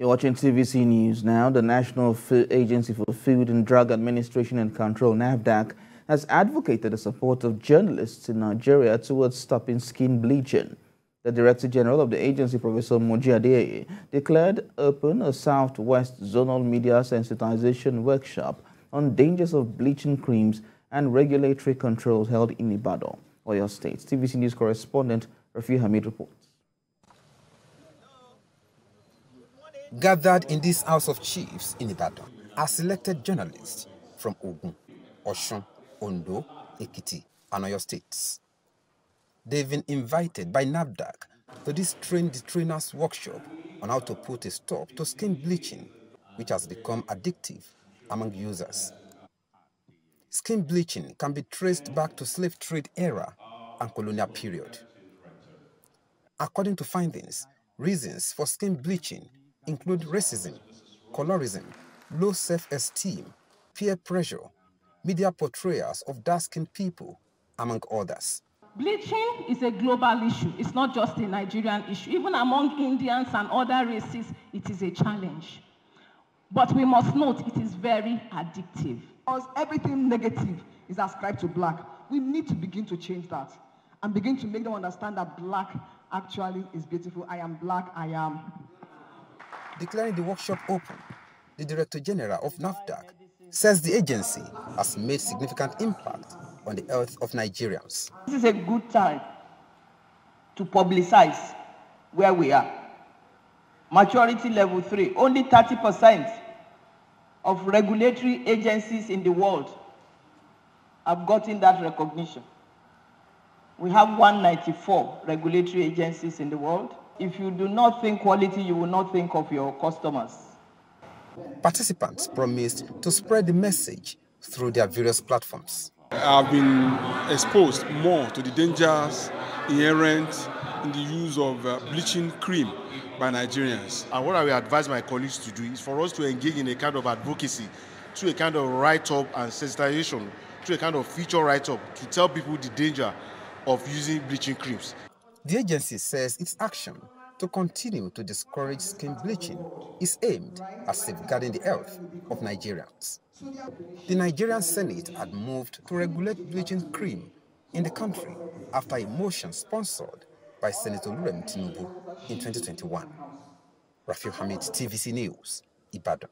You're watching TVC News now. The National Agency for Food and Drug Administration and Control, NAFDAC, has advocated the support of journalists in Nigeria towards stopping skin bleaching. The Director General of the agency, Professor Moji declared open a Southwest Zonal Media Sensitization Workshop on dangers of bleaching creams and regulatory controls held in Ibadan, Oyo State. TVC News correspondent Rafiu Hamid reports. Gathered in this House of Chiefs in Ibadan are selected journalists from Ogun, Osun, Ondo, Ekiti, and Oyo states. They've been invited by NAFDAC to this Train the Trainers workshop on how to put a stop to skin bleaching, which has become addictive among users. Skin bleaching can be traced back to slave trade era and colonial period. According to findings, reasons for skin bleaching include racism, colorism, low self-esteem, peer pressure, media portrayals of dark-skinned people, among others. Bleaching is a global issue. It's not just a Nigerian issue. Even among Indians and other races, it is a challenge. But we must note it is very addictive. Because everything negative is ascribed to black. We need to begin to change that and begin to make them understand that black actually is beautiful. I am black, I am declaring the workshop open, the Director General of NAFDAC says the agency has made significant impact on the health of Nigerians. This is a good time to publicize where we are. Maturity level three, only 30% of regulatory agencies in the world have gotten that recognition. We have 194 regulatory agencies in the world. If you do not think quality, you will not think of your customers. Participants promised to spread the message through their various platforms. I've been exposed more to the dangers inherent in the use of uh, bleaching cream by Nigerians. And what I will advise my colleagues to do is for us to engage in a kind of advocacy, to a kind of write-up and sensitization, to a kind of feature write-up to tell people the danger of using bleaching creams. The agency says its action to continue to discourage skin bleaching is aimed at safeguarding the health of Nigerians. The Nigerian Senate had moved to regulate bleaching cream in the country after a motion sponsored by Senator Lurem Tinubu in 2021. Rafiu Hamid, TVC News, Ibadan.